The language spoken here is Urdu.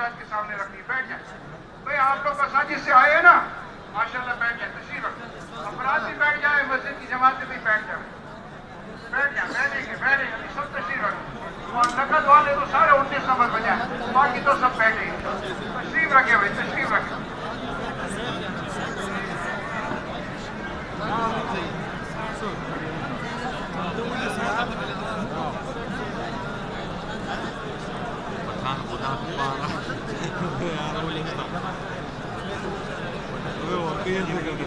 سی باتیں کے سامنے رکھنی بیٹھ جائے بھائی، آپ لوگ مساجد سے آئے ہیں نا؟ ماشاء اللہ بیٹھ جائے، تشریف رکھے افراد بھی بیٹھ جائے مسجد کی جماعت بھی بیٹھ جائے۔ بیٹھ جائے بیٹھیں گے بیٹھیں گے، سب تشریف رکھیں اور نقد والے تو سارے انیس نمبر بجائے، باقی تو سب بیٹھے گے۔ تشریف رکھے بھائی، تشریف رکھے۔ پٹھان خدا Было, конечно, как